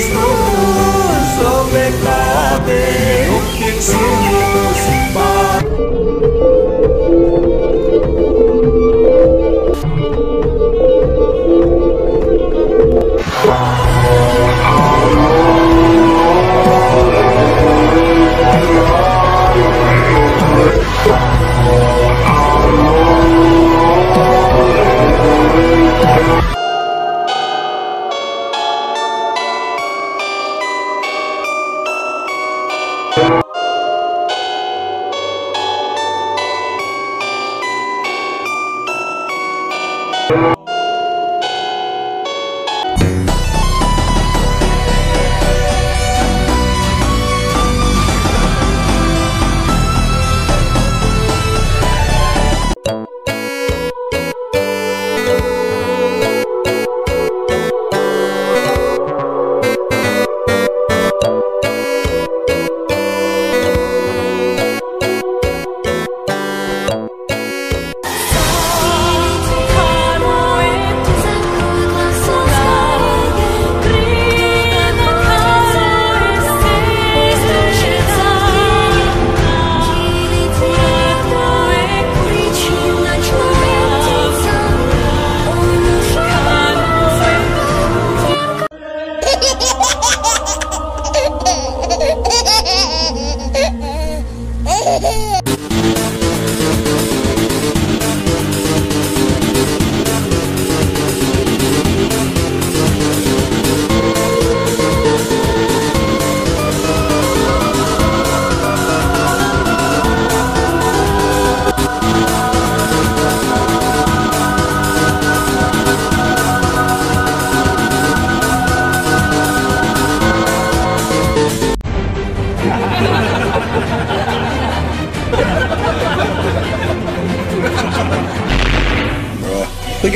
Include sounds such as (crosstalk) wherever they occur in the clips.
Στους ο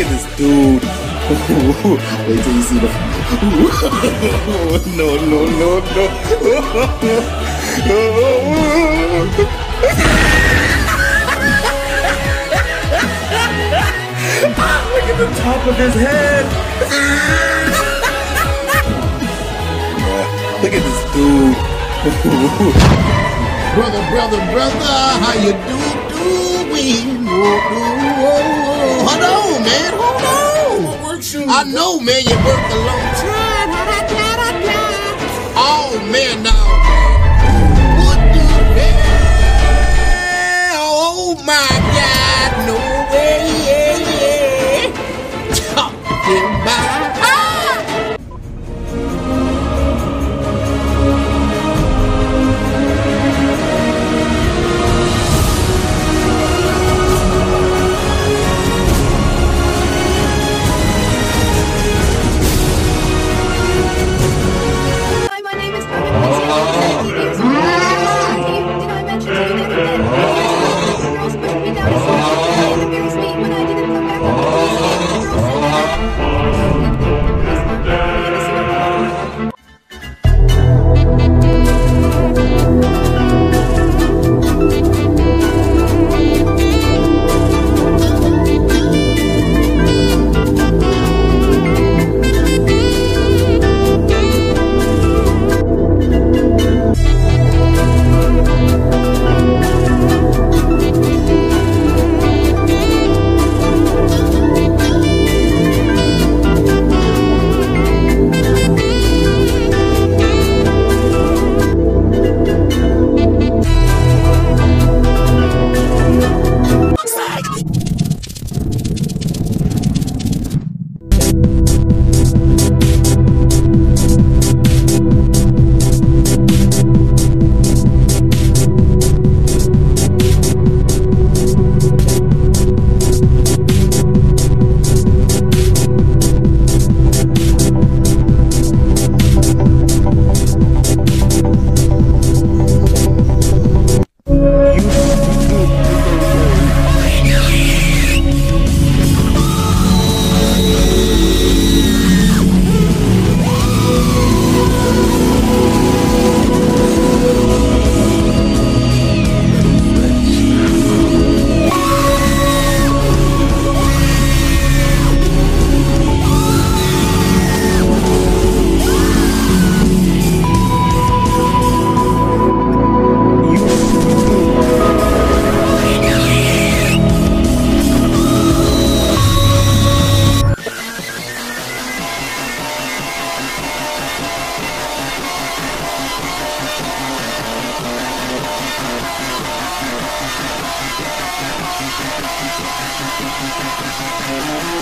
at this dude. (laughs) Wait till you see the. (laughs) no, no, no, no. (laughs) Look at the top of his head. Look at this dude. Brother, brother, brother, how you do, doing? Whoa, whoa, whoa. Hold on, man. Hold on. What you? I know, man. You worked a long time. Oh, man, now. What the hell? Oh, my God. No way. Yeah, yeah. Talking about. Thank